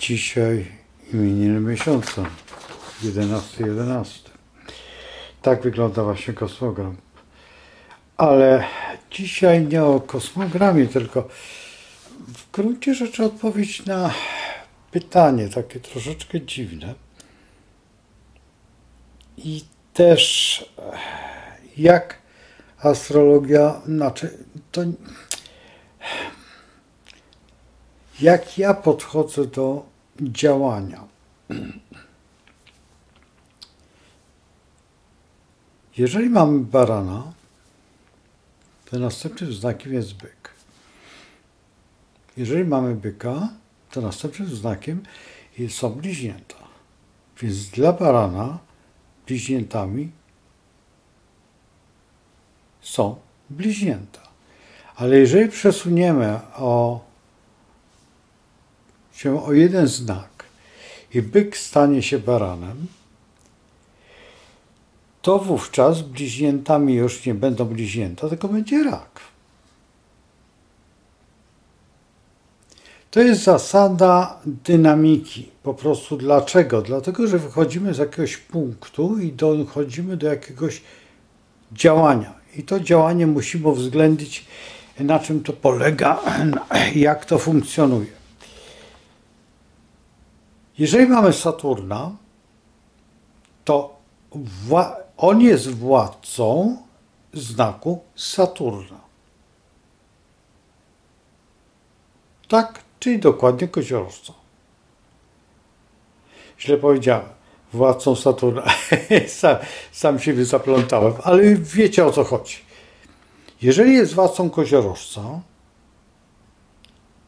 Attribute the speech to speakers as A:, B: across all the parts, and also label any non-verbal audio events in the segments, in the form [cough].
A: Dzisiaj imieniny miesiąca, 11.11. 11. Tak wygląda właśnie kosmogram. Ale dzisiaj nie o kosmogramie, tylko w gruncie rzeczy odpowiedź na pytanie, takie troszeczkę dziwne. I też jak astrologia, znaczy to jak ja podchodzę do działania. Jeżeli mamy barana, to następnym znakiem jest byk. Jeżeli mamy byka, to następnym znakiem są bliźnięta. Więc dla barana bliźniętami są bliźnięta. Ale jeżeli przesuniemy o, się o jeden znak i byk stanie się baranem, to wówczas bliźniętami już nie będą bliźnięta, tylko będzie rak. To jest zasada dynamiki. Po prostu dlaczego? Dlatego, że wychodzimy z jakiegoś punktu i dochodzimy do jakiegoś działania. I to działanie musimy uwzględnić, na czym to polega, [clears throat] jak to funkcjonuje. Jeżeli mamy Saturna, to on jest władcą znaku Saturna. Tak, czyli dokładnie koziorożca. Źle powiedziałem. Władcą Saturna. [laughs] sam, sam siebie zaplątałem, ale wiecie o co chodzi. Jeżeli jest władcą koziorożca,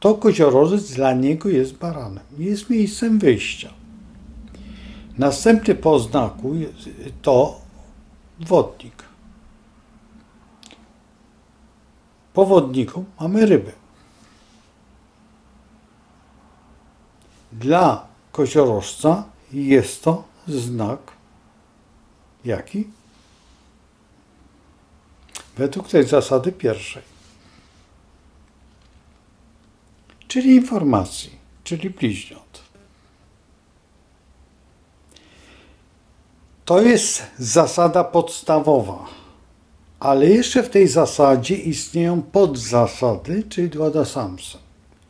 A: to koziorożec dla niego jest baranem. Jest miejscem wyjścia. Następny po znaku to wodnik. Po wodniku mamy ryby. Dla koziorożca jest to znak jaki? Według tej zasady pierwszej. Czyli informacji, czyli bliźniąt. To jest zasada podstawowa, ale jeszcze w tej zasadzie istnieją podzasady, czyli duodasamse.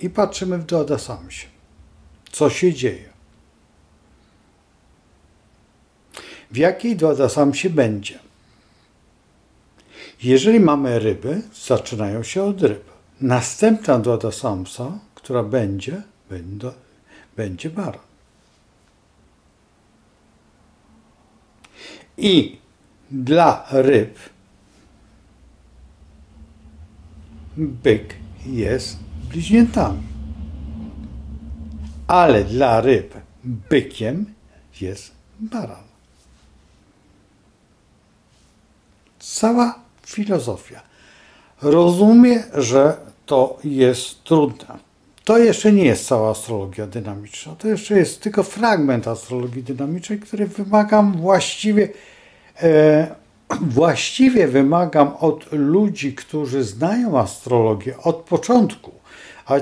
A: I patrzymy w duodasamsie. Co się dzieje? W jakiej duodasamsie będzie? Jeżeli mamy ryby, zaczynają się od ryb. Następna duodasamsa, która będzie, będzie, będzie baran. I dla ryb byk jest bliźniętami. Ale dla ryb bykiem jest baran. Cała filozofia. Rozumie, że to jest trudne. To jeszcze nie jest cała astrologia dynamiczna. To jeszcze jest tylko fragment astrologii dynamicznej, który wymagam właściwie, e, właściwie wymagam od ludzi, którzy znają astrologię od początku, a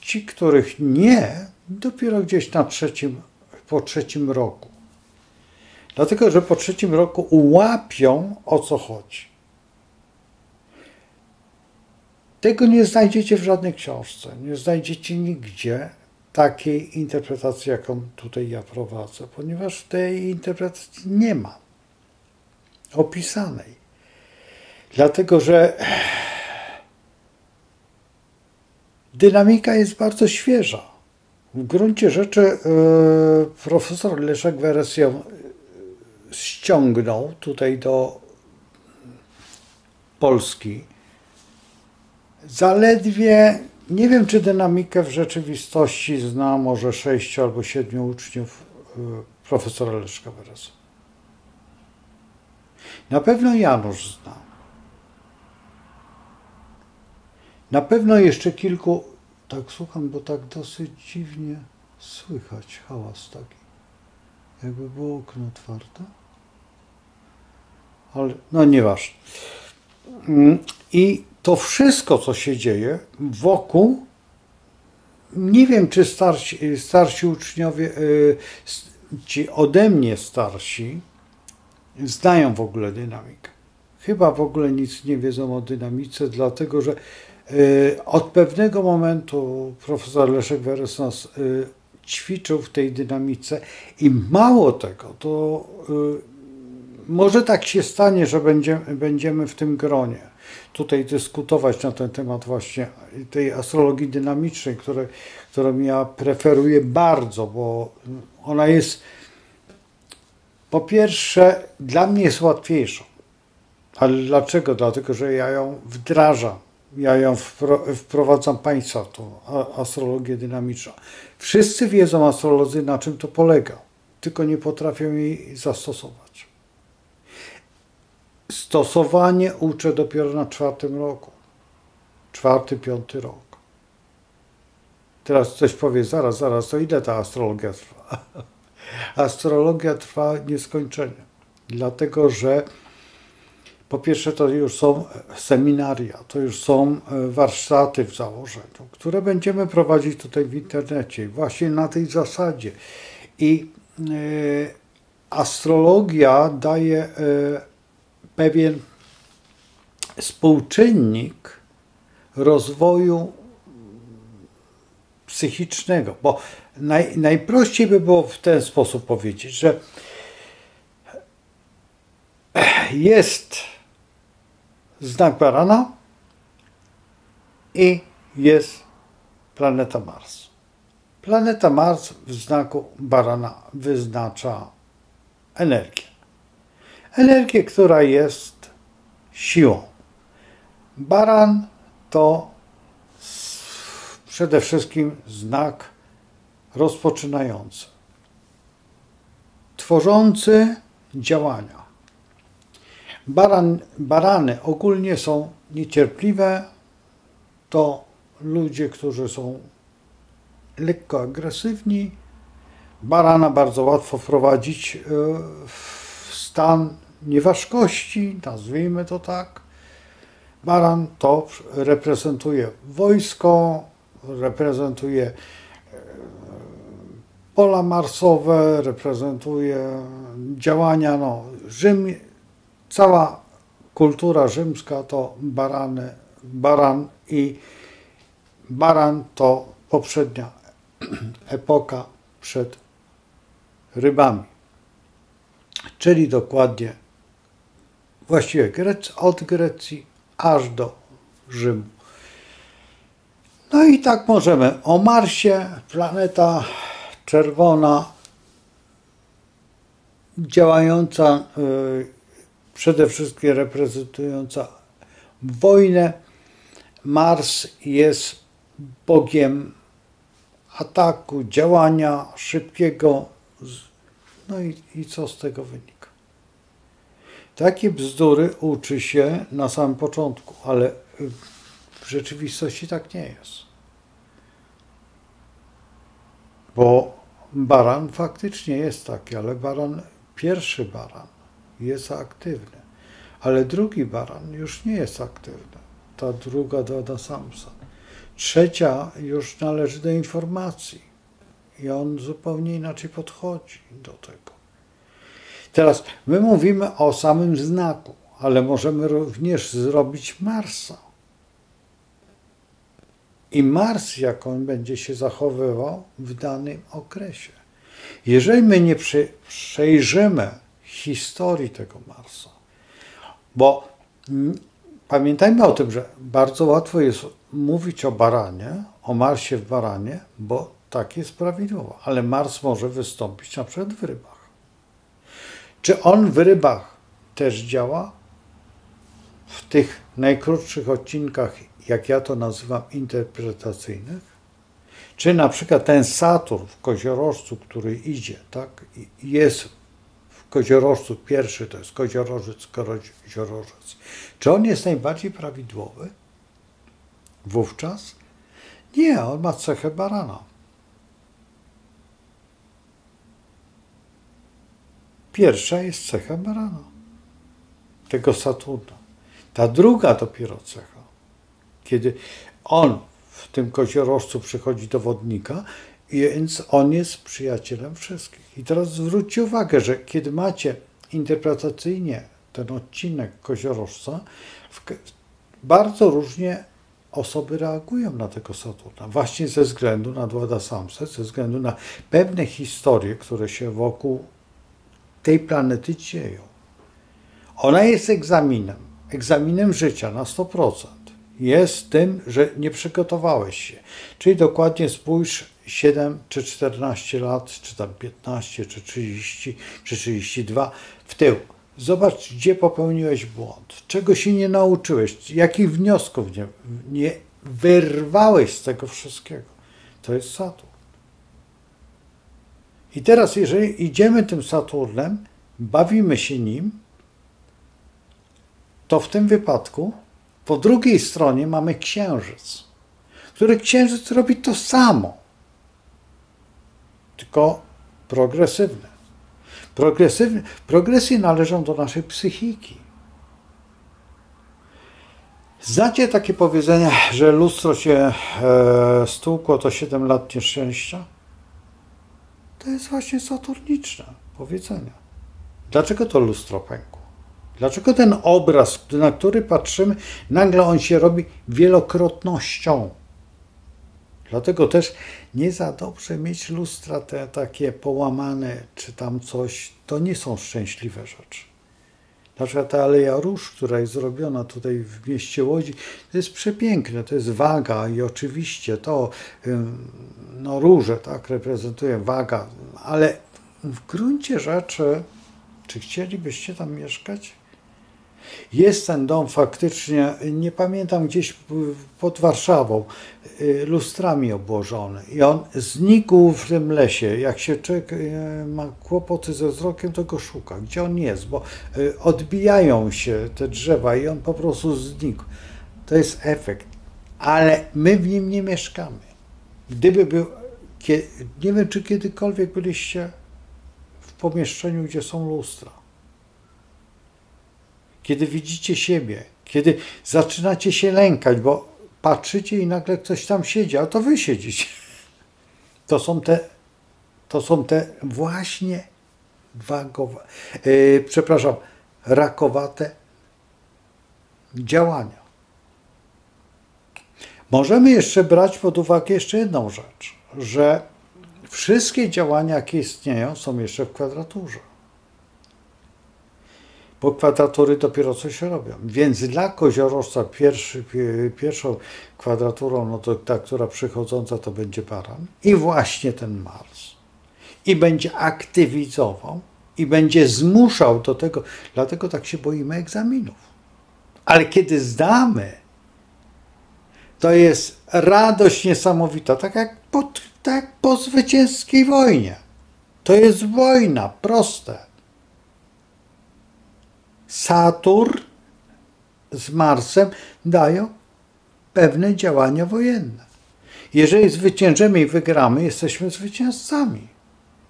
A: ci, których nie, dopiero gdzieś na trzecim, po trzecim roku. Dlatego, że po trzecim roku ułapią o co chodzi. Tego nie znajdziecie w żadnej książce, nie znajdziecie nigdzie takiej interpretacji, jaką tutaj ja prowadzę, ponieważ tej interpretacji nie ma opisanej. Dlatego, że dynamika jest bardzo świeża. W gruncie rzeczy e, profesor Leszek Weres ją ściągnął tutaj do Polski Zaledwie nie wiem, czy dynamikę w rzeczywistości zna może sześciu albo siedmiu uczniów y, profesora Leszka Beresa. Na pewno Janusz zna. Na pewno jeszcze kilku, tak słucham, bo tak dosyć dziwnie słychać hałas taki. Jakby było okno otwarte. Ale no nieważne. Mm, I to wszystko, co się dzieje wokół nie wiem, czy starsi, starsi uczniowie, y, ci ode mnie starsi, znają w ogóle dynamikę. Chyba w ogóle nic nie wiedzą o dynamice, dlatego że y, od pewnego momentu profesor Leszek Weres nas y, ćwiczył w tej dynamice i mało tego, to może tak się stanie, że będziemy w tym gronie tutaj dyskutować na ten temat właśnie tej astrologii dynamicznej, które, którą ja preferuję bardzo, bo ona jest po pierwsze dla mnie jest łatwiejsza. Ale dlaczego? Dlatego, że ja ją wdrażam. Ja ją wprowadzam Państwa, tą astrologię dynamiczną. Wszyscy wiedzą astrolodzy, na czym to polega, tylko nie potrafią jej zastosować. Stosowanie uczę dopiero na czwartym roku. Czwarty, piąty rok. Teraz ktoś powie, zaraz, zaraz, to ile ta astrologia trwa? [laughs] Astrologia trwa nieskończenie, dlatego że po pierwsze to już są seminaria, to już są e, warsztaty w założeniu, które będziemy prowadzić tutaj w internecie, właśnie na tej zasadzie. I y, astrologia daje y, pewien współczynnik rozwoju psychicznego, bo naj, najprościej by było w ten sposób powiedzieć, że jest znak barana i jest planeta Mars. Planeta Mars w znaku barana wyznacza energię energię, która jest siłą. Baran to przede wszystkim znak rozpoczynający, tworzący działania. Baran, barany ogólnie są niecierpliwe, to ludzie, którzy są lekko agresywni. Barana bardzo łatwo wprowadzić e, w stan nieważkości, nazwijmy to tak. Baran to reprezentuje wojsko, reprezentuje e, pola marsowe, reprezentuje działania, no, Rzym, cała kultura rzymska to barany, baran i baran to poprzednia [clears throat] epoka przed rybami, czyli dokładnie właściwie Grec, od Grecji aż do Rzymu. No i tak możemy o Marsie, planeta czerwona, działająca y, przede wszystkim reprezentująca wojnę. Mars jest bogiem ataku, działania szybkiego. No i, i co z tego wynika? Takie bzdury uczy się na samym początku, ale w rzeczywistości tak nie jest. Bo baran faktycznie jest taki, ale baran, pierwszy baran jest aktywny, ale drugi baran już nie jest aktywny. Ta druga do samsa. Trzecia już należy do informacji i on zupełnie inaczej podchodzi do tego. Teraz my mówimy o samym znaku, ale możemy również zrobić Marsa. I Mars, jak on będzie się zachowywał w danym okresie. Jeżeli my nie przejrzymy historii tego Marsa, bo pamiętajmy o tym, że bardzo łatwo jest mówić o baranie, o Marsie w baranie, bo tak jest prawidłowo, ale Mars może wystąpić na przykład w rybach. Czy on w rybach też działa? W tych najkrótszych odcinkach, jak ja to nazywam, interpretacyjnych? Czy na przykład ten Saturn w koziorożcu, który idzie, tak, jest w koziorożcu, pierwszy to jest koziorożec, koziorożec. Czy on jest najbardziej prawidłowy? Wówczas? Nie, on ma cechę barana. Pierwsza jest cecha barana, tego Saturna. Ta druga dopiero cecha, kiedy on w tym koziorożcu przychodzi do wodnika, więc on jest przyjacielem wszystkich. I teraz zwróćcie uwagę, że kiedy macie interpretacyjnie ten odcinek koziorożca, bardzo różnie osoby reagują na tego Saturna. Właśnie ze względu na Dwada Samset, ze względu na pewne historie, które się wokół tej planety dzieją. Ona jest egzaminem, egzaminem życia na 100%. Jest tym, że nie przygotowałeś się. Czyli dokładnie spójrz 7 czy 14 lat, czy tam 15, czy 30, czy 32 w tył. Zobacz, gdzie popełniłeś błąd, czego się nie nauczyłeś, jakich wniosków nie, nie wyrwałeś z tego wszystkiego. To jest Saturn. I teraz, jeżeli idziemy tym Saturnem, bawimy się nim, to w tym wypadku po drugiej stronie mamy Księżyc, który Księżyc robi to samo, tylko progresywne. Progresywne, progresje należą do naszej psychiki. Znacie takie powiedzenie, że lustro się e, stłukło to 7 lat nieszczęścia? To jest właśnie saturniczne powiedzenie. Dlaczego to lustro pękło? Dlaczego ten obraz, na który patrzymy, nagle on się robi wielokrotnością? Dlatego też nie za dobrze mieć lustra te takie połamane, czy tam coś. To nie są szczęśliwe rzeczy. Na przykład ta Aleja Róż, która jest zrobiona tutaj w mieście Łodzi, to jest przepiękne, to jest waga i oczywiście to, no róże, tak, reprezentuje waga, ale w gruncie rzeczy, czy chcielibyście tam mieszkać? Jest ten dom faktycznie, nie pamiętam, gdzieś pod Warszawą, lustrami obłożony. I on znikł w tym lesie. Jak się człowiek y, ma kłopoty ze wzrokiem, to go szuka. Gdzie on jest? Bo y, odbijają się te drzewa i on po prostu znikł. To jest efekt. Ale my w nim nie mieszkamy. Gdyby był, nie wiem, czy kiedykolwiek byliście w pomieszczeniu, gdzie są lustra kiedy widzicie siebie, kiedy zaczynacie się lękać, bo patrzycie i nagle ktoś tam siedzi, a to wy siedzicie. [laughs] To są te, to są te właśnie wagowe, yy, przepraszam, rakowate działania. Możemy jeszcze brać pod uwagę jeszcze jedną rzecz, że wszystkie działania, jakie istnieją, są jeszcze w kwadraturze bo kwadratury dopiero coś robią. Więc dla koziorożca pierwszy, pierwszą kwadraturą, no to ta, która przychodząca, to będzie baran. I właśnie ten Mars. I będzie aktywizował i będzie zmuszał do tego, dlatego tak się boimy egzaminów. Ale kiedy zdamy, to jest radość niesamowita, tak jak po, tak po zwycięskiej wojnie. To jest wojna, proste. Saturn z Marsem dają pewne działania wojenne. Jeżeli zwyciężymy i wygramy, jesteśmy zwycięzcami.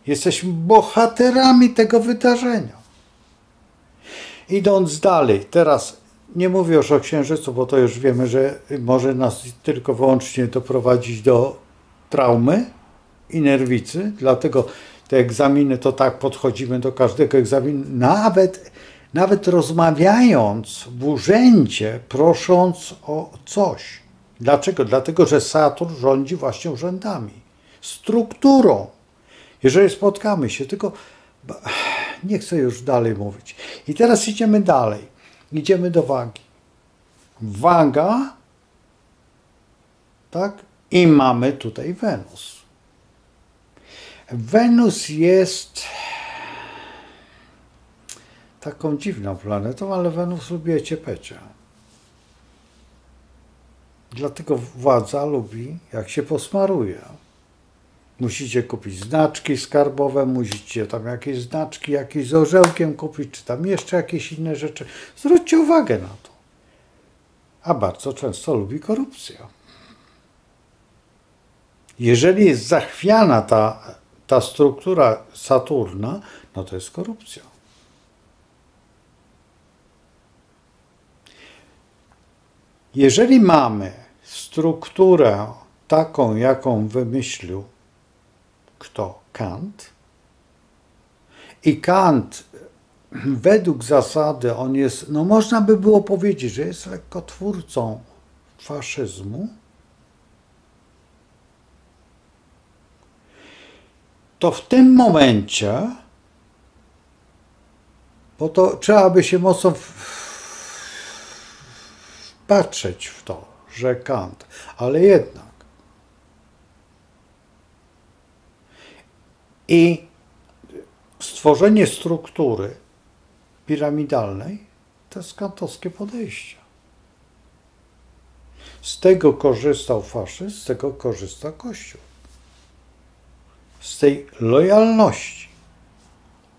A: Jesteśmy bohaterami tego wydarzenia. Idąc dalej, teraz nie mówię już o księżycu, bo to już wiemy, że może nas tylko wyłącznie doprowadzić do traumy i nerwicy, dlatego te egzaminy to tak podchodzimy do każdego egzaminu, nawet nawet rozmawiając w urzędzie, prosząc o coś. Dlaczego? Dlatego, że Saturn rządzi właśnie urzędami, strukturą. Jeżeli spotkamy się, tylko nie chcę już dalej mówić. I teraz idziemy dalej. Idziemy do wagi. Waga, tak? I mamy tutaj Wenus. Wenus jest taką dziwną planetą, ale Wenus lubi ciepecie. Dlatego władza lubi, jak się posmaruje. Musicie kupić znaczki skarbowe, musicie tam jakieś znaczki, jakieś z orzełkiem kupić, czy tam jeszcze jakieś inne rzeczy. Zwróćcie uwagę na to. A bardzo często lubi korupcję. Jeżeli jest zachwiana ta, ta struktura Saturna, no to jest korupcja. Jeżeli mamy strukturę taką, jaką wymyślił kto? Kant. I Kant według zasady on jest, no można by było powiedzieć, że jest lekko twórcą faszyzmu, to w tym momencie, bo to trzeba by się mocno patrzeć w to, że Kant, ale jednak. I stworzenie struktury piramidalnej to jest kantowskie podejście. Z tego korzystał faszyzm, z tego korzysta Kościół. Z tej lojalności.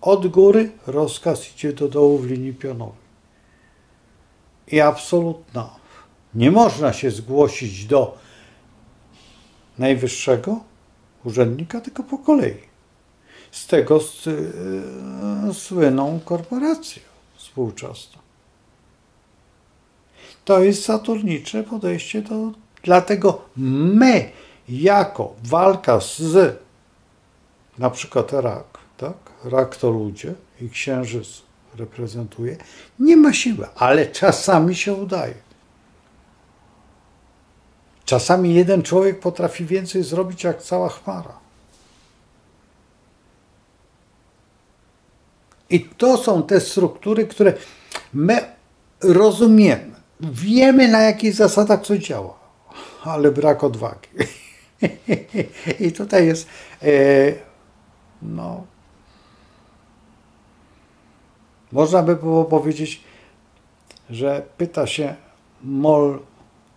A: Od góry rozkaz idzie do dołu w linii pionowej. I absolutna. Nie można się zgłosić do najwyższego urzędnika, tylko po kolei. Z tego e, słyną korporacje współczesne. To jest saturnicze podejście do. Dlatego my, jako walka z na przykład rak, tak? Rak to ludzie i księżyc reprezentuje, nie ma siły, ale czasami się udaje. Czasami jeden człowiek potrafi więcej zrobić jak cała chmara. I to są te struktury, które my rozumiemy. Wiemy, na jakich zasadach co działa, ale brak odwagi. [laughs] I tutaj jest, e, no, można by było powiedzieć, że pyta się mol,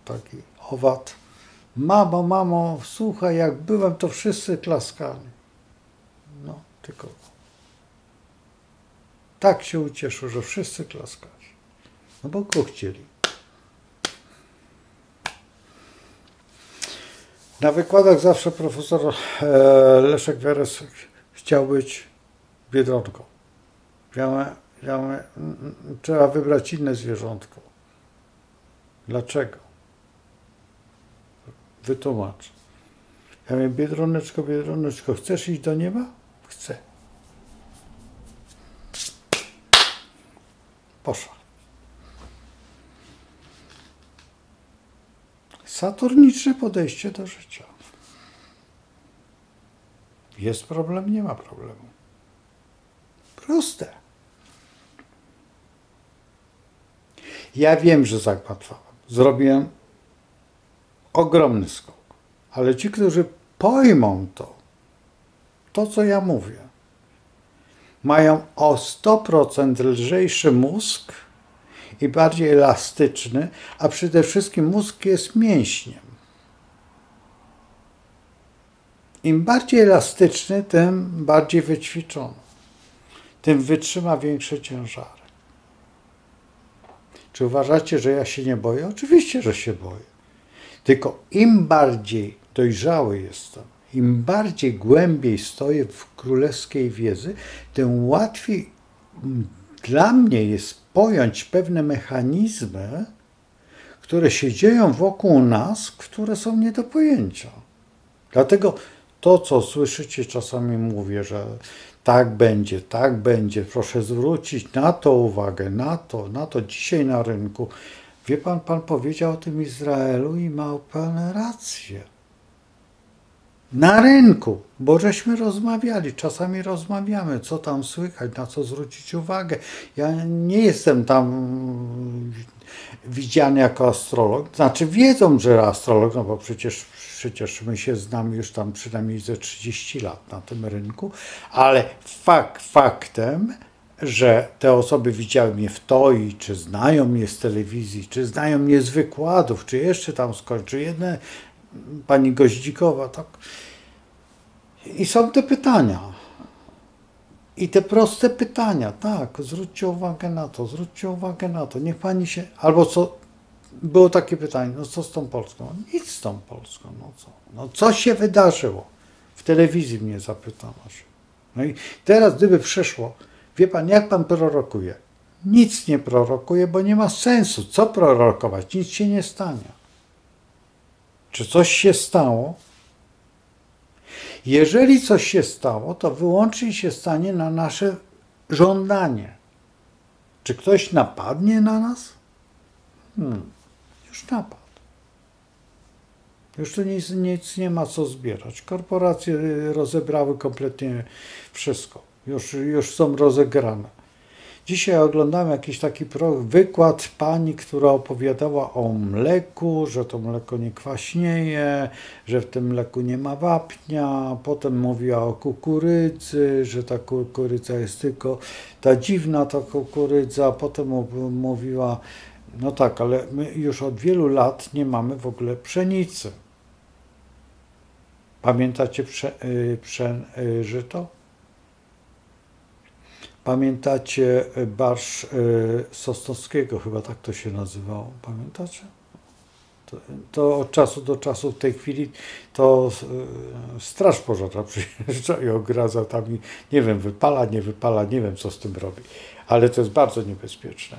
A: taki owad, mamo, mamo, słuchaj, jak byłem, to wszyscy klaskali. No, tylko tak się ucieszył, że wszyscy klaskali. No bo go chcieli. Na wykładach zawsze profesor e, Leszek Wieres chciał być biedronką. trzeba wybrać inne zwierzątko. Dlaczego? Wytłumacz. Ja mówię, biedroneczko, biedroneczko, chcesz iść do nieba? Chcę. Poszła. Saturniczne podejście do życia. Jest problem, nie ma problemu. Proste. Ja wiem, że zagmatwałem. Zrobiłem ogromny skok. Ale ci, którzy pojmą to, to co ja mówię, mają o 100% lżejszy mózg i bardziej elastyczny, a przede wszystkim mózg jest mięśniem. Im bardziej elastyczny, tym bardziej wyćwiczony, tym wytrzyma większe ciężary. Czy uważacie, że ja się nie boję? Oczywiście, że się boję. Tylko im bardziej dojrzały jestem, im bardziej głębiej stoję w królewskiej wiedzy, tym łatwiej dla mnie jest pojąć pewne mechanizmy, które się dzieją wokół nas, które są nie do pojęcia. Dlatego to, co słyszycie, czasami mówię, że tak będzie, tak będzie, proszę zwrócić na to uwagę, na to, na to dzisiaj na rynku. Wie pan, pan powiedział o tym Izraelu i ma pan rację na rynku, bo żeśmy rozmawiali, czasami rozmawiamy, co tam słychać, na co zwrócić uwagę. Ja nie jestem tam widziany jako astrolog, znaczy wiedzą, że astrolog, no bo przecież, przecież my się znamy już tam przynajmniej ze 30 lat na tym rynku, ale fakt faktem, że te osoby widziały mnie w TOI, czy znają mnie z telewizji, czy znają mnie z wykładów, czy jeszcze tam skończy jedne pani Goździkowa, tak. I są te pytania. I te proste pytania, tak, zwróćcie uwagę na to, zwróćcie uwagę na to, niech pani się, albo co, było takie pytanie, no co z tą Polską? Nic z tą Polską, no co? No co się wydarzyło? W telewizji mnie zapytano się. No i teraz gdyby przeszło, wie pan, jak pan prorokuje? Nic nie prorokuje, bo nie ma sensu. Co prorokować? Nic się nie stanie. czy coś się stało. Jeżeli coś się stało, to wyłącznie się stanie na nasze żądanie. Czy ktoś napadnie na nas? Hmm, już napadł. Już tu nic, nic nie ma co zbierać. Korporacje rozebrały kompletnie wszystko. Już, już są rozegrane. Dzisiaj oglądałem jakiś taki wykład pani, która opowiadała o mleku, że to mleko nie kwaśnieje, że w tym mleku nie ma wapnia. Potem mówiła o kukurydzy, że ta kukurydza jest tylko ta dziwna ta kukurydza. Potem mówiła, no tak, ale my już od wielu lat nie mamy w ogóle pszenicy. Pamiętacie prze, y, prze, y? Pamiętacie barsz y, Sosnowskiego, chyba tak to się nazywało. Pamiętacie? To, to, od czasu do czasu w tej chwili to straż pożarna [laughs] przyjeżdża i ogradza tam i nie wiem, wypala, nie wypala, nie wiem co z tym robi, ale to jest bardzo niebezpieczne.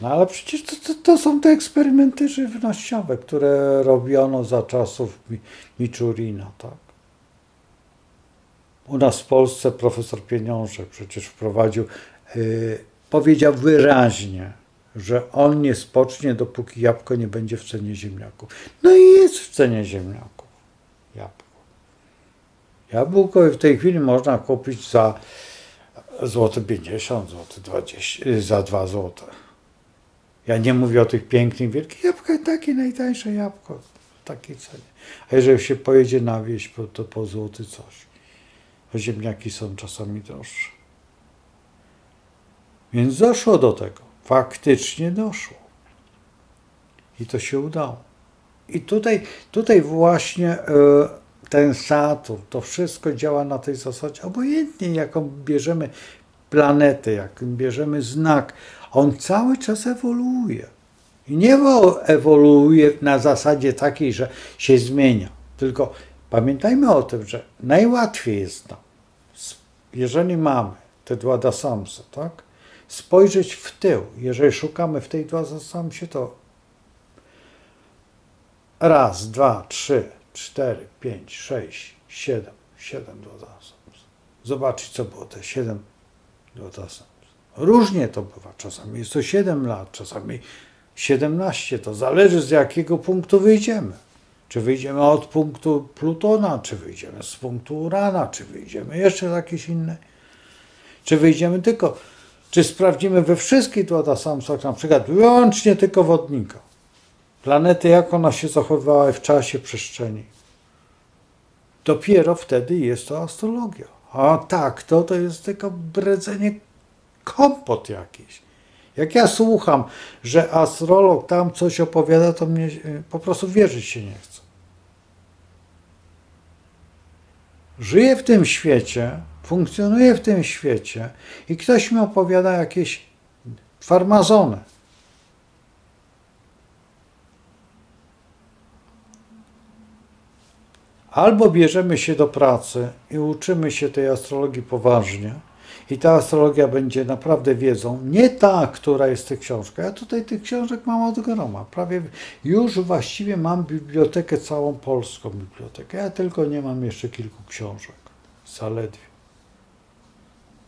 A: No ale przecież to, to, to są te eksperymenty żywnościowe, które robiono za czasów Miczurina, tak? U nas w Polsce profesor Pieniążek przecież wprowadził, yy, powiedział wyraźnie, że on nie spocznie, dopóki jabłko nie będzie w cenie ziemniaków. No i jest w cenie ziemniaków jabłko. Jabłko w tej chwili można kupić za złote 50, złote 20, za 2 złote. Ja nie mówię o tych pięknych, wielkich jabłkach, takie najtańsze jabłko w takiej cenie. A jeżeli się pojedzie na wieś, to po złoty coś ziemniaki są czasami droższe. Więc doszło do tego. Faktycznie doszło. I to się udało. I tutaj, tutaj właśnie e, ten Saturn, to wszystko działa na tej zasadzie, obojętnie jaką bierzemy planetę, jak bierzemy znak, on cały czas ewoluuje. I nie ewoluuje na zasadzie takiej, że się zmienia, tylko pamiętajmy o tym, że najłatwiej jest nam jeżeli mamy te dwa dasamse, tak, spojrzeć w tył, jeżeli szukamy w tej dwa dasamsie, to raz, dwa, trzy, cztery, pięć, sześć, siedem, siedem dwa dasamse. Zobaczyć, co było te siedem dwa dasamse. Różnie to bywa. Czasami jest to 7 lat, czasami 17. To zależy z jakiego punktu wyjdziemy. Czy wyjdziemy od punktu Plutona, czy wyjdziemy z punktu Urana, czy wyjdziemy jeszcze z jakiejś innej. Czy wyjdziemy tylko, czy sprawdzimy we wszystkich samsach, na przykład wyłącznie tylko wodnika. Planety, jak ona się zachowywała w czasie, przestrzeni. Dopiero wtedy jest to astrologia. A tak, to, to jest tylko bredzenie kompot jakiś. Jak ja słucham, że astrolog tam coś opowiada, to mnie po prostu wierzyć się nie chce. Żyję w tym świecie, funkcjonuję w tym świecie i ktoś mi opowiada jakieś farmazony. Albo bierzemy się do pracy i uczymy się tej astrologii poważnie, i ta astrologia będzie naprawdę wiedzą, nie ta, która jest w tych książkach. Ja tutaj tych książek mam od groma. Prawie już właściwie mam bibliotekę, całą polską bibliotekę. Ja tylko nie mam jeszcze kilku książek. Zaledwie.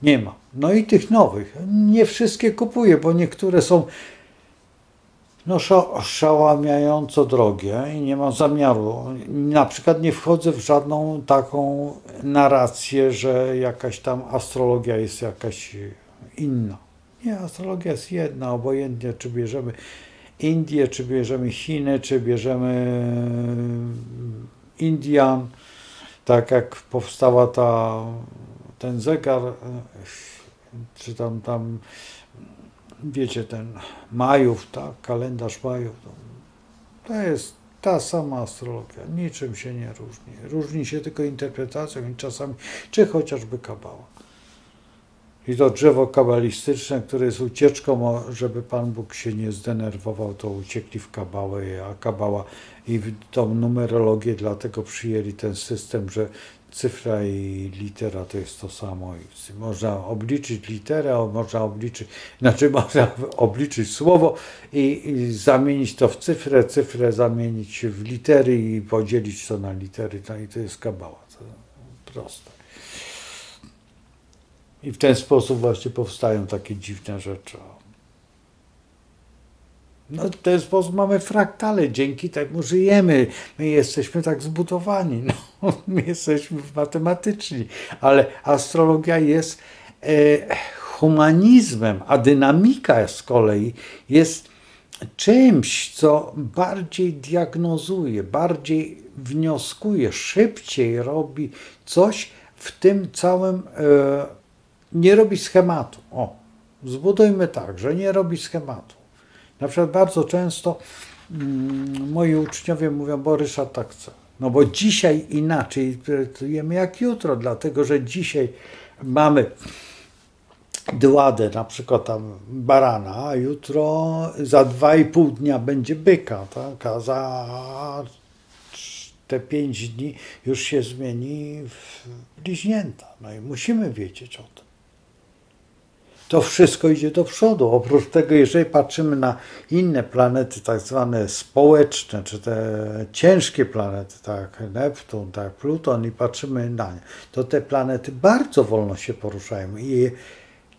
A: Nie ma. No i tych nowych. Nie wszystkie kupuję, bo niektóre są no, szałamiająco drogie i nie mam zamiaru. Na przykład nie wchodzę w żadną taką narrację, że jakaś tam astrologia jest jakaś inna. Nie, astrologia jest jedna, obojętnie czy bierzemy Indię, czy bierzemy Chiny, czy bierzemy Indian, tak jak powstała ta, ten zegar, czy tam, tam wiecie, ten Majów, tak, kalendarz Majów, to jest ta sama astrologia, niczym się nie różni. Różni się tylko interpretacją i czasami, czy chociażby kabała. I to drzewo kabalistyczne, które jest ucieczką, żeby Pan Bóg się nie zdenerwował, to uciekli w kabałę, a kabała i tą numerologię dlatego przyjęli ten system, że cyfra i litera to jest to samo. Można obliczyć literę, można obliczyć, znaczy można obliczyć słowo i, i, zamienić to w cyfrę, cyfrę zamienić w litery i podzielić to na litery. No i to jest kabała. To proste. I w ten sposób właśnie powstają takie dziwne rzeczy. No, w ten sposób mamy fraktale, dzięki temu żyjemy. My jesteśmy tak zbudowani, [laughs] no, my jesteśmy matematyczni, ale astrologia jest e, humanizmem, a dynamika z kolei jest czymś, co bardziej diagnozuje, bardziej wnioskuje, szybciej robi coś w tym całym, e, nie robi schematu. O, zbudujmy tak, że nie robi schematu. Na przykład bardzo często mm, moi uczniowie mówią, bo Ryszard tak chce. No bo dzisiaj inaczej interpretujemy jak jutro, dlatego że dzisiaj mamy dładę, na przykład tam barana, a jutro za dwa i pół dnia będzie byka, tak? a za te pięć dni już się zmieni w bliźnięta. No i musimy wiedzieć o tym to wszystko idzie do przodu. Oprócz tego, jeżeli patrzymy na inne planety, tak zwane społeczne, czy te ciężkie planety, tak Neptun, tak Pluton, i patrzymy na nie, to te planety bardzo wolno się poruszają. I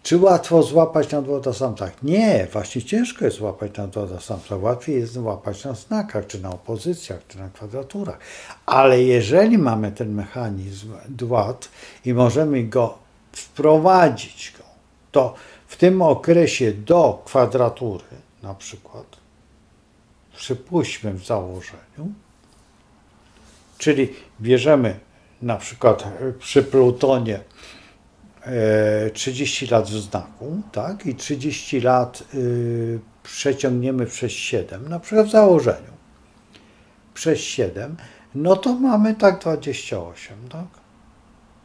A: czy łatwo złapać na samcach? Nie, właśnie ciężko jest złapać na samcach. Łatwiej jest złapać na znakach, czy na opozycjach, czy na kwadraturach. Ale jeżeli mamy ten mechanizm dłat i możemy go wprowadzić, to w tym okresie do kwadratury na przykład, przypuśćmy w założeniu, czyli bierzemy na przykład przy Plutonie 30 e, lat w znaku, tak, i 30 lat y, przeciągniemy przez 7, na przykład w założeniu, przez 7, no to mamy tak 28, tak?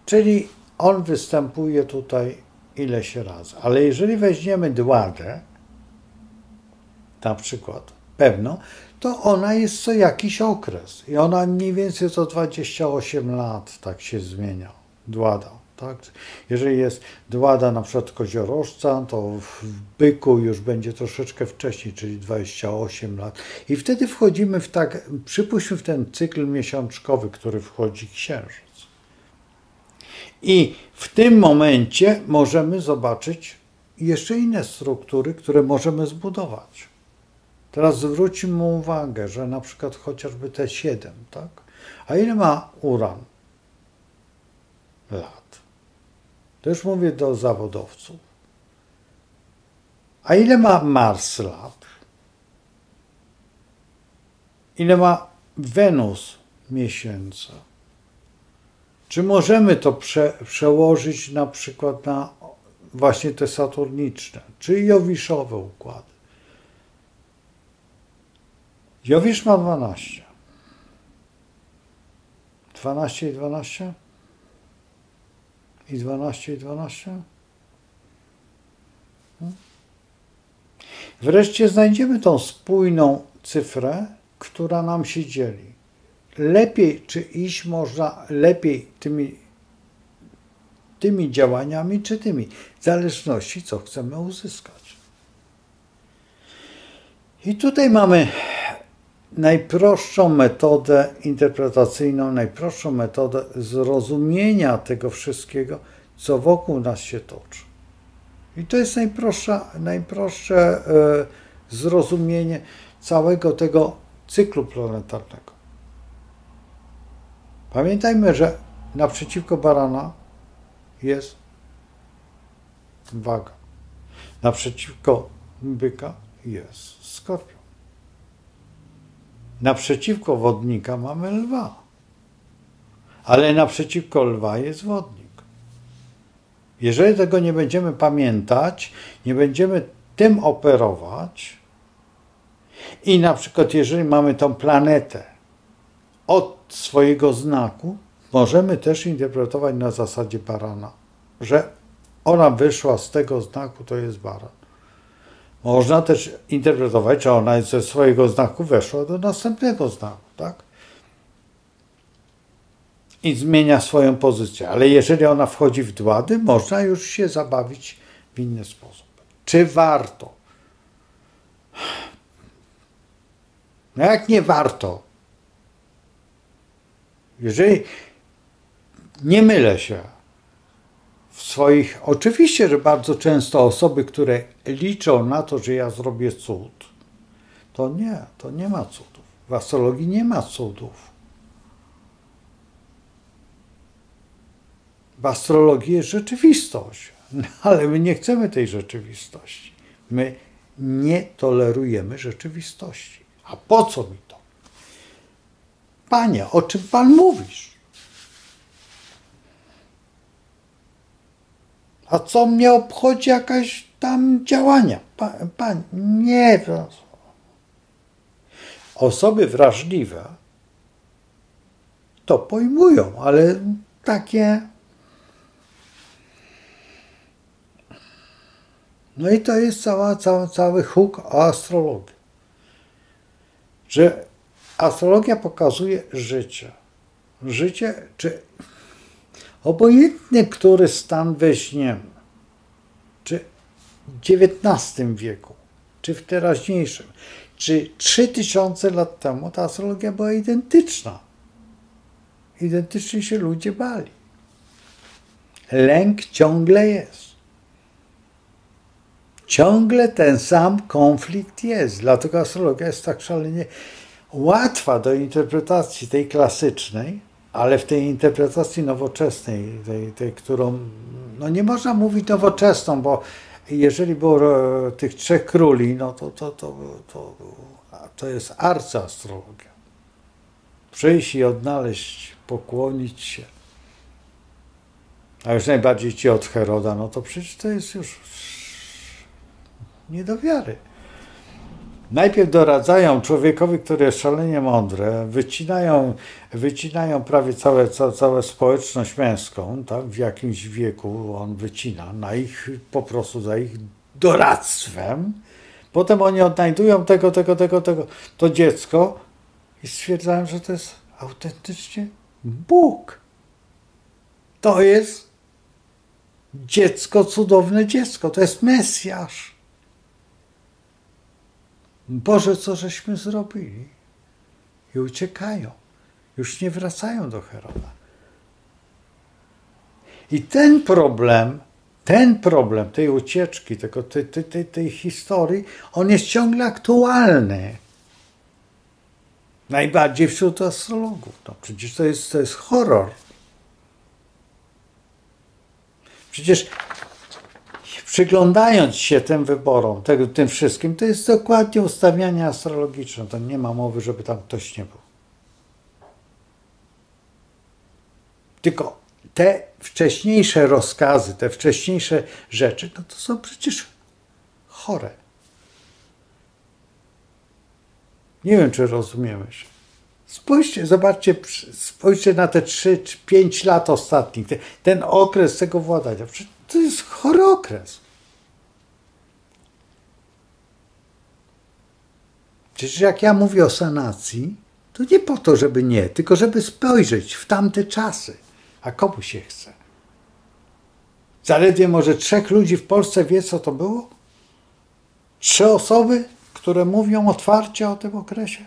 A: Czyli on występuje tutaj ileś razy. Ale jeżeli weźmiemy dładę, na przykład, pewno, to ona jest co jakiś okres. I ona mniej więcej co 28 lat tak się zmienia, dłada. Tak? Jeżeli jest dłada na przykład koziorożca, to w byku już będzie troszeczkę wcześniej, czyli 28 lat. I wtedy wchodzimy w tak, przypuśćmy w ten cykl miesiączkowy, który wchodzi księżyc. I w tym momencie możemy zobaczyć jeszcze inne struktury, które możemy zbudować. Teraz zwróćmy uwagę, że na przykład chociażby te 7, tak? A ile ma uran lat? To już mówię do zawodowców. A ile ma Mars lat? Ile ma Wenus miesięcy? Czy możemy to prze, przełożyć na przykład na właśnie te saturniczne, czy jowiszowe układy? Jowisz ma 12. 12 i 12? I 12 i 12? Hmm? Wreszcie znajdziemy tą spójną cyfrę, która nam się dzieli lepiej, czy iść można lepiej tymi, tymi działaniami, czy tymi, w zależności, co chcemy uzyskać. I tutaj mamy najprostszą metodę interpretacyjną, najprostszą metodę zrozumienia tego wszystkiego, co wokół nas się toczy. I to jest najprostsza, najprostsze e, zrozumienie całego tego cyklu planetarnego. Pamiętajmy, że naprzeciwko barana jest waga. Naprzeciwko byka jest skorpion. Naprzeciwko wodnika mamy lwa. Ale naprzeciwko lwa jest wodnik. Jeżeli tego nie będziemy pamiętać, nie będziemy tym operować i na przykład jeżeli mamy tą planetę od swojego znaku możemy też interpretować na zasadzie barana, że ona wyszła z tego znaku, to jest baran. Można też interpretować, że ona ze swojego znaku weszła do następnego znaku, tak? I zmienia swoją pozycję. Ale jeżeli ona wchodzi w dłady, można już się zabawić w inny sposób. Czy warto? No jak nie warto? Jeżeli nie mylę się w swoich. Oczywiście, że bardzo często osoby, które liczą na to, że ja zrobię cud, to nie, to nie ma cudów. W astrologii nie ma cudów. W astrologii jest rzeczywistość, [laughs] ale my nie chcemy tej rzeczywistości. My nie tolerujemy rzeczywistości. A po co mi to? Panie, o czym Pan mówisz? A co mnie obchodzi jakaś tam działania? Pan, pan nie. Osoby wrażliwe to pojmują, ale takie. No i to jest cała, cała, cały huk astrologii. Że astrologia pokazuje życie. Życie, czy obojętny, który stan weźmiemy, czy w XIX wieku, czy w teraźniejszym, czy 3000 lat temu, ta astrologia była identyczna. Identycznie się ludzie bali. Lęk ciągle jest. Ciągle ten sam konflikt jest, dlatego astrologia jest tak szalenie łatwa do interpretacji tej klasycznej, ale w tej interpretacji nowoczesnej, tej, tej którą no nie można mówić nowoczesną, bo jeżeli było tych trzech króli, no to, to, to, to, to jest arcyastrologia. Przyjść i odnaleźć, pokłonić się. A już najbardziej ci od Heroda, no to przecież to jest już nie do wiary. Najpierw doradzają człowiekowi, który jest szalenie mądry, wycinają, wycinają prawie całe, całe, całą społeczność męską, tak? w jakimś wieku on wycina, na ich, po prostu za ich doradztwem. Potem oni odnajdują tego, tego, tego, tego, to dziecko i stwierdzają, że to jest autentycznie Bóg. To jest dziecko, cudowne dziecko, to jest Mesjasz. Boże, co żeśmy zrobili? I uciekają. Już nie wracają do Heroda. I ten problem, ten problem tej ucieczki, tego, tej, tej, tej historii, on jest ciągle aktualny. Najbardziej wśród astrologów. No przecież to jest, to jest horror. Przecież przyglądając się tym wyborom, tym wszystkim, to jest dokładnie ustawianie astrologiczne. To nie ma mowy, żeby tam ktoś nie był. Tylko te wcześniejsze rozkazy, te wcześniejsze rzeczy, no to są przecież chore. Nie wiem, czy rozumiemy się. Spójrzcie, zobaczcie, spójrzcie na te 3-5 lat ostatnich, ten okres tego władania. To jest chory okres. Przecież jak ja mówię o sanacji, to nie po to, żeby nie, tylko żeby spojrzeć w tamte czasy. A komu się chce? Zaledwie może trzech ludzi w Polsce wie, co to było? Trzy osoby, które mówią otwarcie o tym okresie?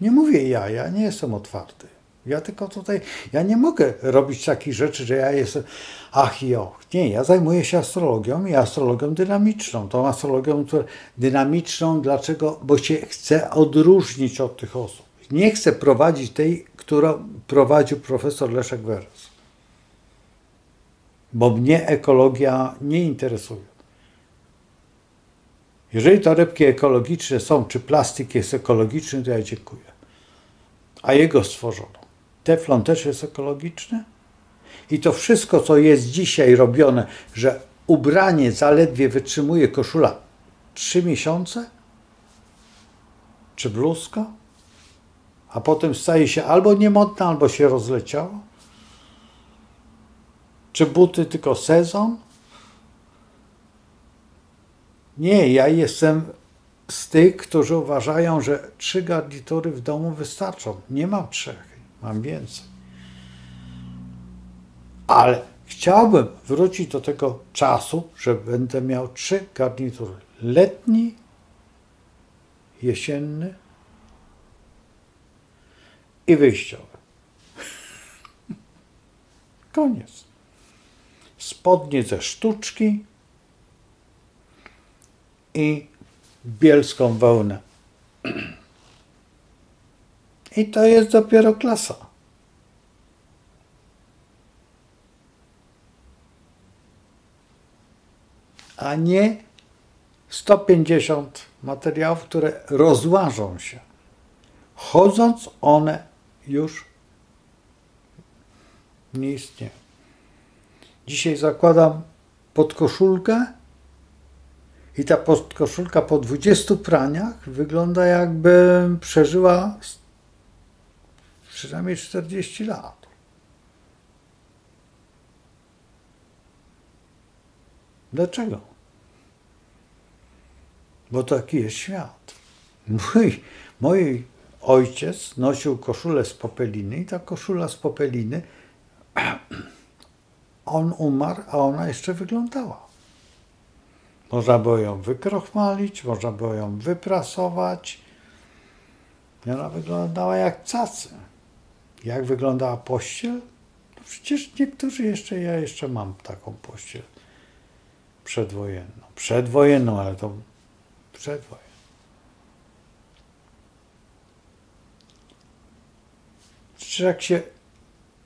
A: Nie mówię ja, ja nie jestem otwarty. Ja tylko tutaj, ja nie mogę robić takich rzeczy, że ja jestem ach i och. Nie, ja zajmuję się astrologią i astrologią dynamiczną. Tą astrologią dynamiczną, dlaczego? Bo się chcę odróżnić od tych osób. Nie chcę prowadzić tej, którą prowadził profesor Leszek Weres. Bo mnie ekologia nie interesuje. Jeżeli torebki ekologiczne są, czy plastik jest ekologiczny, to ja dziękuję. A jego stworzono. Teflon też jest ekologiczny. I to wszystko, co jest dzisiaj robione, że ubranie zaledwie wytrzymuje koszula 3 miesiące, czy bluzka, a potem staje się albo niemodna, albo się rozleciało. Czy buty tylko sezon? Nie, ja jestem z tych, którzy uważają, że trzy garnitury w domu wystarczą. Nie mam trzech, mam więcej. Ale chciałbym wrócić do tego czasu, że będę miał trzy garnitury. Letni, jesienny i wyjściowy. [laughs] Koniec. Spodnie ze sztuczki i bielską wełnę. [clears throat] I to jest dopiero klasa. A nie 150 materiałów, które rozłażą się. Chodząc, one już nie istnieją. Dzisiaj zakładam podkoszulkę i ta podkoszulka po 20 praniach wygląda jakby przeżyła przynajmniej 40 lat. Dlaczego? Bo taki jest świat. Mój, mój ojciec nosił koszulę z popeliny i ta koszula z popeliny, [clears throat] on umarł, a ona jeszcze wyglądała. Można było ją wykrochmalić, można było ją wyprasować. Ona wyglądała jak cacy. Jak wyglądała pościel? No przecież niektórzy jeszcze, ja jeszcze mam taką pościel przedwojenną. Przedwojenną, ale to przedwojenną. Przecież jak się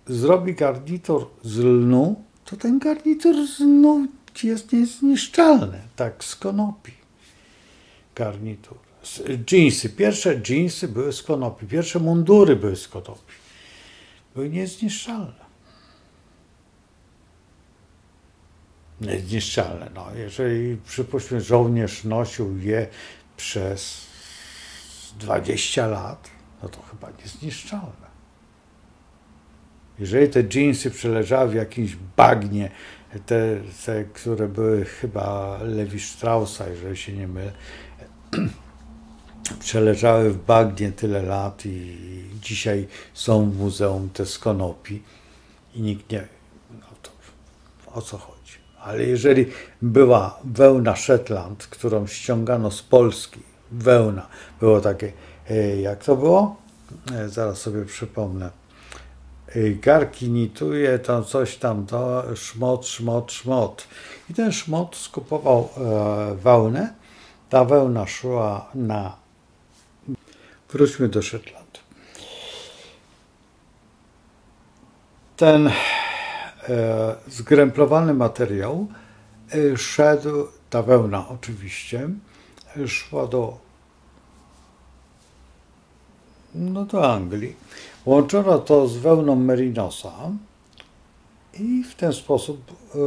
A: zrobi garnitur z lnu, to ten garnitur z lnu jest niezniszczalny, tak z konopi garnitur. Dżinsy, pierwsze dżinsy były z konopi, pierwsze mundury były z konopi. Były niezniszczalne. Niezniszczalne. No, jeżeli przypuśćmy żołnierz nosił je przez 20 lat, no to chyba niezniszczalne. Jeżeli te dżinsy przeleżały w jakimś bagnie, te, te które były chyba Lewi Straussa, jeżeli się nie mylę, przeleżały w bagnie tyle lat i dzisiaj są w muzeum te skonopi i nikt nie wie, no to o co chodzi. Ale jeżeli była wełna Shetland, którą ściągano z Polski, wełna, było takie, e, jak to było? E, zaraz sobie przypomnę garki nituje, tam coś tam, to szmot, szmot, szmot. I ten szmot skupował e, wełnę. Ta wełna szła na. Wróćmy do Shetland. Ten e, zgręplowany materiał e, szedł, ta wełna oczywiście, szła do no do Anglii. Łączono to z wełną merinosa i w ten sposób e,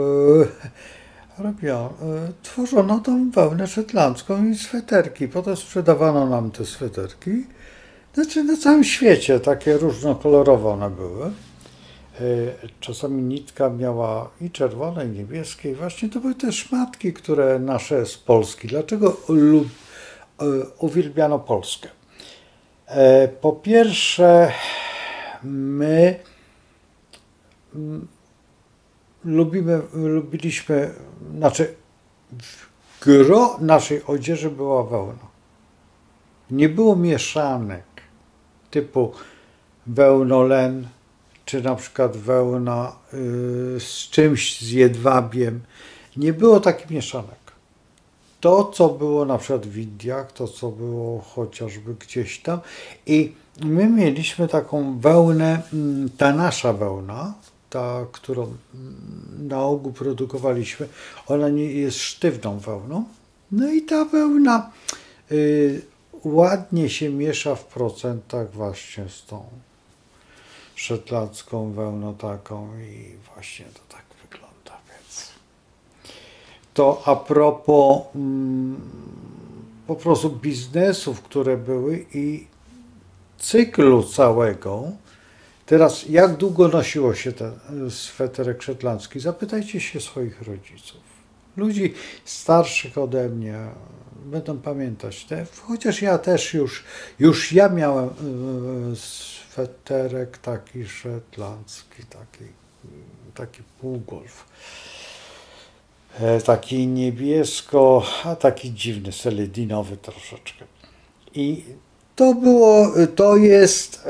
A: robiono, e, tworzono tą wełnę szetlandzką i sweterki. Potem sprzedawano nam te sweterki. Znaczy na całym świecie takie różnokolorowe one były. E, czasami nitka miała i czerwone, i niebieskie. I właśnie to były te szmatki, które nasze z Polski. Dlaczego lub, e, uwielbiano Polskę? Po pierwsze, my lubimy, lubiliśmy, znaczy gro naszej odzieży była wełna. Nie było mieszanek typu wełnolen, czy na przykład wełna y, z czymś, z jedwabiem. Nie było takich mieszanek. To, co było na przykład w Indiach, to, co było chociażby gdzieś tam i My mieliśmy taką wełnę, mm, ta nasza wełna, ta, którą na ogół produkowaliśmy, ona nie jest sztywną wełną. No i ta wełna y, ładnie się miesza w procentach właśnie z tą szetlandzką wełną taką i właśnie to tak wygląda, więc to a propos mm, po prostu biznesów, które były i cyklu całego Teraz, jak długo nosiło się ten sweterek szetlandzki? Zapytajcie się swoich rodziców. Ludzi starszych ode mnie będą pamiętać te, chociaż ja też już, już ja miałem sweterek taki szetlandzki, taki, taki półgolf. Taki niebiesko, a taki dziwny, seledinowy troszeczkę. I to było, to jest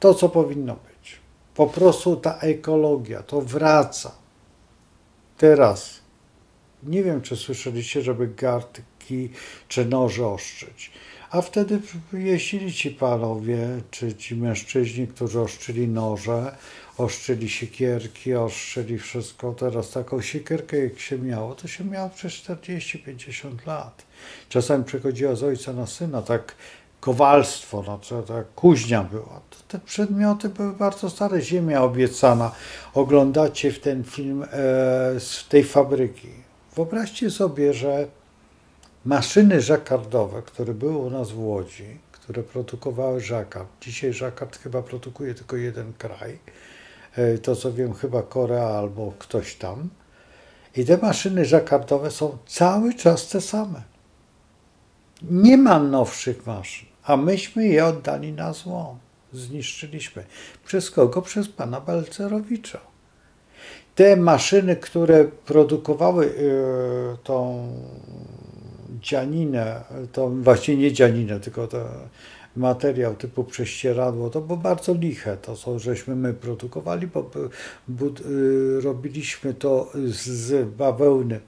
A: to, co powinno być. Po prostu ta ekologia, to wraca. Teraz, nie wiem, czy słyszeliście, żeby gartki czy noże oszczyć. A wtedy jeździli ci panowie, czy ci mężczyźni, którzy oszczyli noże, oszczyli siekierki, oszczyli wszystko. Teraz taką siekierkę, jak się miało, to się miało przez 40-50 lat. Czasami przechodziła z ojca na syna, tak kowalstwo, to ta kuźnia była. Te przedmioty były bardzo stare, ziemia obiecana. Oglądacie w ten film e, z tej fabryki. Wyobraźcie sobie, że maszyny żakardowe, które były u nas w Łodzi, które produkowały żakard. Dzisiaj żakard chyba produkuje tylko jeden kraj. E, to co wiem, chyba Korea albo ktoś tam. I te maszyny żakardowe są cały czas te same. Nie ma nowszych maszyn, a myśmy je oddali na złom. Zniszczyliśmy. Przez kogo? Przez pana Balcerowicza. Te maszyny, które produkowały yy, tą dzianinę, to właśnie nie dzianinę, tylko to materiał typu prześcieradło, to było bardzo liche, to co żeśmy my produkowali, bo, bo yy, robiliśmy to z bawełny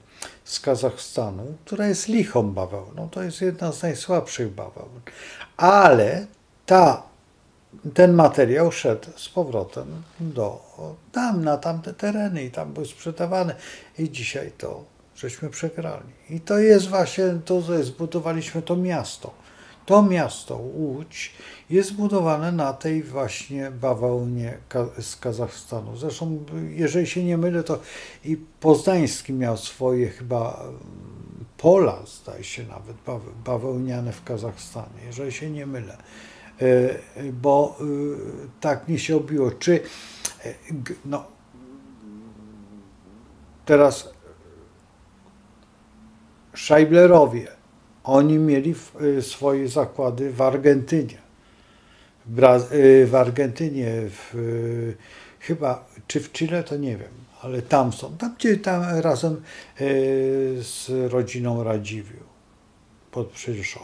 A: z Kazachstanu, która jest lichą bawełną. To jest jedna z najsłabszych bawełn. Ale ta, ten materiał szedł z powrotem do tam, na tamte tereny i tam był sprzedawany. I dzisiaj to żeśmy przegrali. I to jest właśnie to, że zbudowaliśmy to miasto. To miasto, Łódź, jest zbudowane na tej właśnie bawełnie z Kazachstanu. Zresztą, jeżeli się nie mylę, to i Poznański miał swoje chyba pola, zdaje się nawet, bawełniane w Kazachstanie, jeżeli się nie mylę. E, bo e, tak mi się obiło. Czy e, no, teraz Scheiblerowie, oni mieli swoje zakłady w Argentynie. W Argentynie, w, chyba, czy w Chile, to nie wiem, ale tam są. Tam, gdzie tam razem z rodziną Radziwiu. Pod, przecież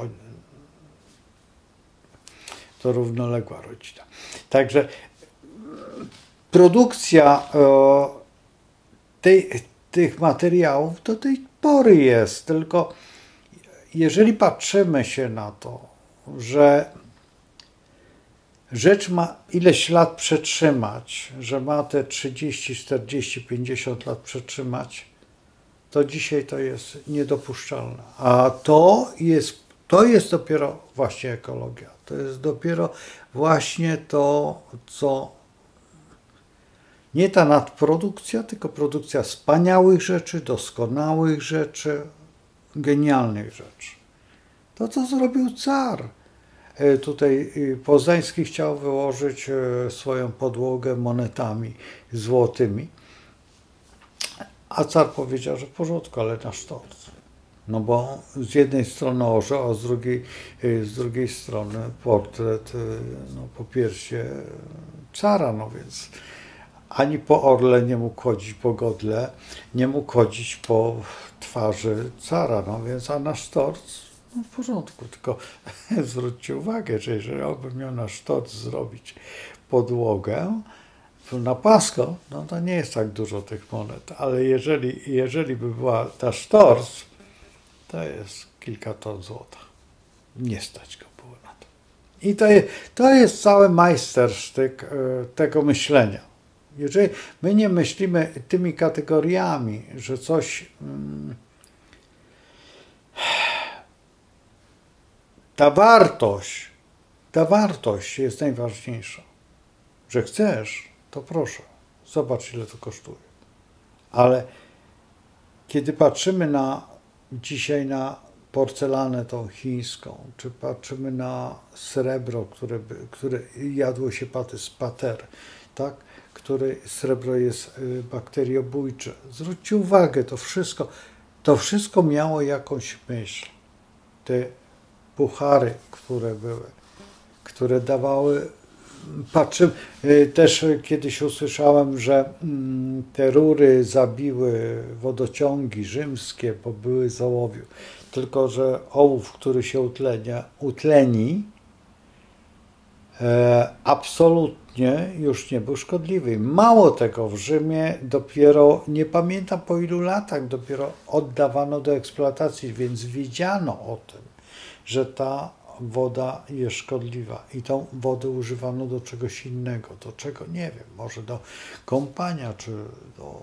A: to równoległa rodzina. Także produkcja tej, tych materiałów do tej pory jest, tylko jeżeli patrzymy się na to, że rzecz ma ileś lat przetrzymać, że ma te 30, 40, 50 lat przetrzymać, to dzisiaj to jest niedopuszczalne. A to jest, to jest dopiero właśnie ekologia. To jest dopiero właśnie to, co nie ta nadprodukcja, tylko produkcja wspaniałych rzeczy, doskonałych rzeczy, genialnych rzeczy. To, co zrobił car. E, tutaj y, Poznański chciał wyłożyć e, swoją podłogę monetami złotymi, a car powiedział, że w porządku, ale na sztorc. No bo z jednej strony orze, a z drugiej, y, z drugiej strony portret y, no, po piersie cara, no więc ani po orle nie mógł chodzić po godle, nie mógł chodzić po twarzy cara, no więc a na sztorc no w porządku, tylko [laughs] zwróćcie uwagę, że jeżeli on by miał na sztorc zrobić podłogę, na płasko, no to nie jest tak dużo tych monet, ale jeżeli, jeżeli by była ta sztorc, to jest kilka ton złota. Nie stać go było na to. I to jest, to jest cały majstersztyk e, tego myślenia. Jeżeli my nie myślimy tymi kategoriami, że coś. Mm, ta wartość, ta wartość jest najważniejsza. Że chcesz, to proszę, zobacz, ile to kosztuje. Ale kiedy patrzymy na dzisiaj na porcelanę tą chińską, czy patrzymy na srebro, które, które jadło się paty z pater, tak? które srebro jest y, bakteriobójcze. Zwróćcie uwagę, to wszystko, to wszystko miało jakąś myśl. Te puchary, które były, które dawały Patrzę, y, też kiedyś usłyszałem, że mm, te rury zabiły wodociągi rzymskie, bo były z ołowiu. Tylko, że ołów, który się utlenia, utleni, e, absolutnie już nie był szkodliwy. Mało tego, w Rzymie dopiero, nie pamiętam po ilu latach, dopiero oddawano do eksploatacji, więc wiedziano o tym, że ta woda jest szkodliwa i tą wodę używano do czegoś innego. Do czego? Nie wiem. Może do kąpania, czy do,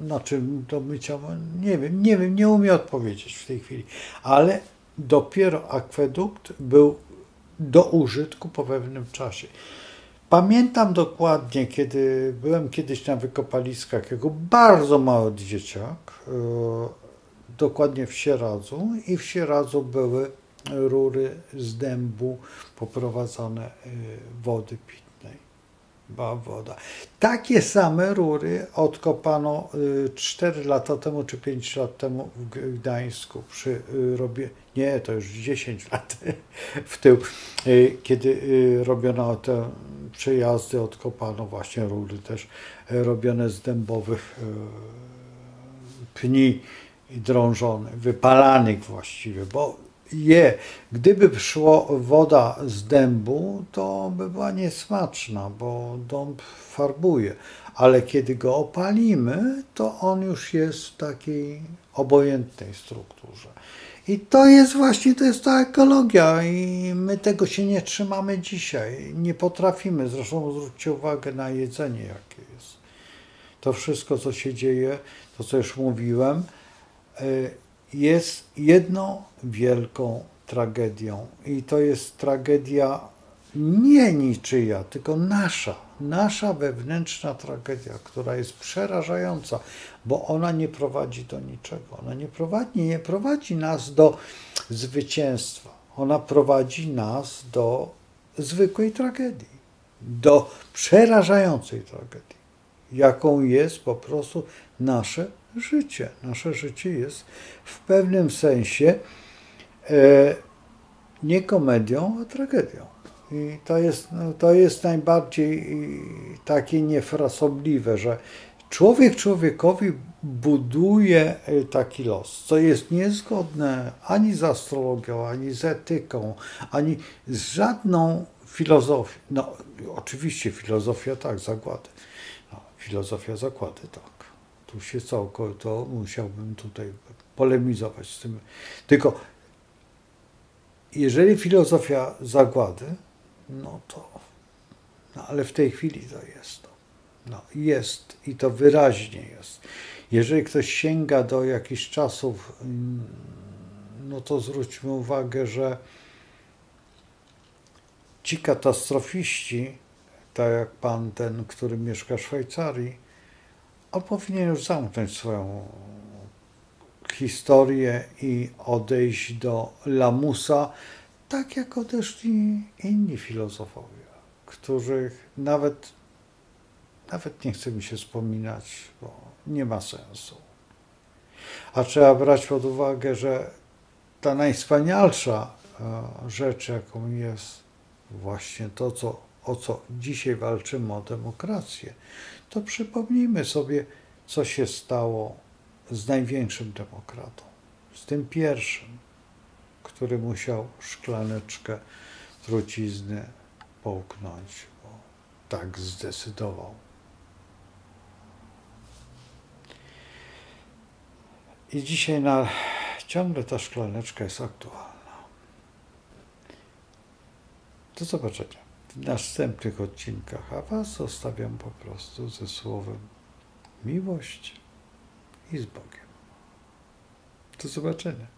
A: na czym do mycia? Nie wiem, nie wiem, nie umiem odpowiedzieć w tej chwili. Ale dopiero akwedukt był do użytku po pewnym czasie. Pamiętam dokładnie, kiedy byłem kiedyś na wykopaliskach jako bardzo mały dzieciak, e, dokładnie w Sieradzu i w Sieradzu były rury z dębu poprowadzone y, wody pitnej. Była woda. Takie same rury odkopano 4 y, lata temu czy 5 lat temu w Gdańsku przy y, robie, nie, to już 10 lat [laughs] w tył, kiedy robiono te przejazdy, odkopano właśnie rury też robione z dębowych pni drążonych, wypalanych właściwie, bo je. Gdyby szło woda z dębu, to by była niesmaczna, bo dąb farbuje. Ale kiedy go opalimy, to on już jest w takiej obojętnej strukturze. I to jest właśnie, to jest ta ekologia i my tego się nie trzymamy dzisiaj. Nie potrafimy. Zresztą zwróćcie uwagę na jedzenie, jakie jest. To wszystko, co się dzieje, to co już mówiłem, y, jest jedną wielką tragedią. I to jest tragedia nie niczyja, tylko nasza, nasza wewnętrzna tragedia, która jest przerażająca, bo ona nie prowadzi do niczego. Ona nie prowadzi, nie prowadzi nas do zwycięstwa. Ona prowadzi nas do zwykłej tragedii, do przerażającej tragedii, jaką jest po prostu nasze życie. Nasze życie jest w pewnym sensie e, nie komedią, a tragedią. I to jest, no, to jest najbardziej takie niefrasobliwe, że człowiek człowiekowi buduje e, taki los, co jest niezgodne ani z astrologią, ani z etyką, ani z żadną filozofią. No, oczywiście filozofia tak, zagłady. No, filozofia zagłady, tak tu się całkowicie, to musiałbym tutaj polemizować z tym. Tylko jeżeli filozofia zagłady, no to, no ale w tej chwili to jest to. No, jest i to wyraźnie jest. Jeżeli ktoś sięga do jakichś czasów, mm, no to zwróćmy uwagę, że ci katastrofiści, tak jak pan ten, który mieszka w Szwajcarii, on powinien już zamknąć swoją historię i odejść do lamusa, tak jak odeszli inni filozofowie, których nawet, nawet nie chce mi się wspominać, bo nie ma sensu. A trzeba brać pod uwagę, że ta najwspanialsza e, rzecz, jaką jest właśnie to, co, o co dzisiaj walczymy, o demokrację, to przypomnijmy sobie, co się stało z największym demokratą, z tym pierwszym, który musiał szklaneczkę trucizny połknąć, bo tak zdecydował. I dzisiaj na, ciągle ta szklaneczka jest aktualna. Do zobaczenia następnych odcinkach, a Was zostawiam po prostu ze słowem miłość i z Bogiem. Do zobaczenia.